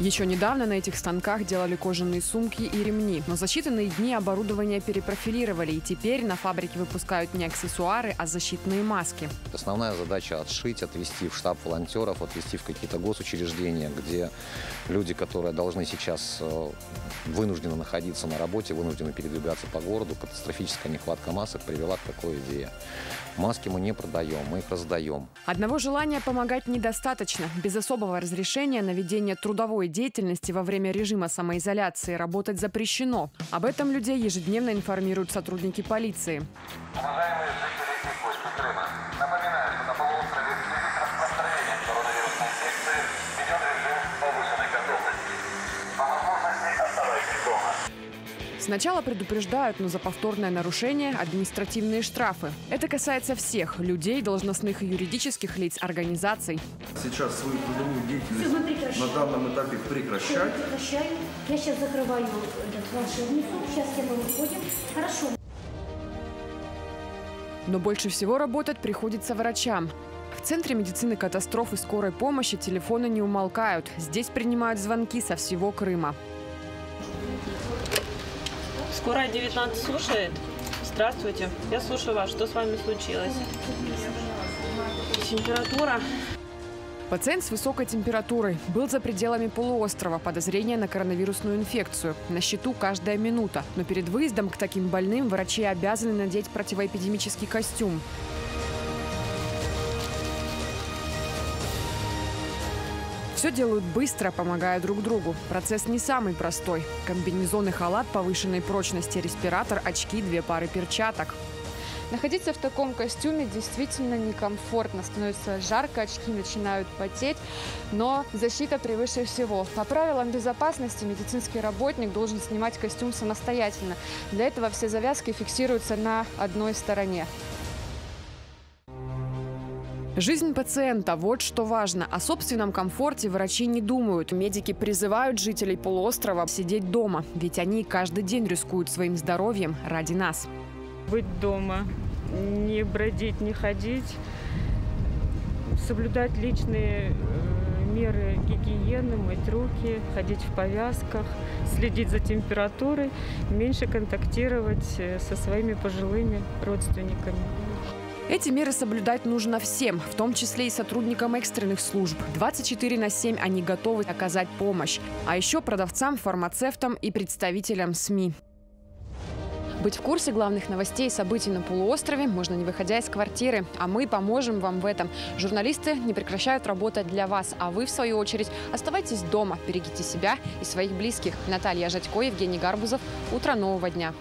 Еще недавно на этих станках делали кожаные сумки и ремни, но за считанные дни оборудование перепрофилировали, и теперь на фабрике выпускают не аксессуары, а защитные маски. Основная задача отшить, отвести в штаб волонтеров, отвести в какие-то госучреждения, где люди, которые должны сейчас э, вынуждены находиться на работе, вынуждены передвигаться по городу, катастрофическая нехватка масок привела к такой идее. Маски мы не продаем, мы их раздаем. Одного желания помогать недостаточно. Без особого разрешения на ведение трудовой деятельности во время режима самоизоляции работать запрещено. Об этом людей ежедневно информируют сотрудники полиции. Уважаемые Сначала предупреждают, но за повторное нарушение административные штрафы. Это касается всех – людей, должностных и юридических лиц, организаций. Сейчас свою трудовую деятельность на данном этапе прекращать. прекращаю. Я сейчас закрываю этот волшебницу. Сейчас я мы выходим. Хорошо. Но больше всего работать приходится врачам. В Центре медицины катастроф и скорой помощи телефоны не умолкают. Здесь принимают звонки со всего Крыма. Скорая 19 слушает. Здравствуйте. Я слушаю вас. Что с вами случилось? Температура. Пациент с высокой температурой был за пределами полуострова. Подозрение на коронавирусную инфекцию. На счету каждая минута. Но перед выездом к таким больным врачи обязаны надеть противоэпидемический костюм. Все делают быстро, помогая друг другу. Процесс не самый простой. Комбинезон и халат повышенной прочности, респиратор, очки, две пары перчаток. Находиться в таком костюме действительно некомфортно. Становится жарко, очки начинают потеть, но защита превыше всего. По правилам безопасности медицинский работник должен снимать костюм самостоятельно. Для этого все завязки фиксируются на одной стороне. Жизнь пациента – вот что важно. О собственном комфорте врачи не думают. Медики призывают жителей полуострова сидеть дома, ведь они каждый день рискуют своим здоровьем ради нас. Быть дома. Не бродить, не ходить. Соблюдать личные э, меры гигиены, мыть руки, ходить в повязках, следить за температурой, меньше контактировать э, со своими пожилыми родственниками. Эти меры соблюдать нужно всем, в том числе и сотрудникам экстренных служб. 24 на 7 они готовы оказать помощь. А еще продавцам, фармацевтам и представителям СМИ. Быть в курсе главных новостей и событий на полуострове можно не выходя из квартиры. А мы поможем вам в этом. Журналисты не прекращают работать для вас. А вы, в свою очередь, оставайтесь дома. Берегите себя и своих близких. Наталья Жадько, Евгений Гарбузов. Утро нового дня.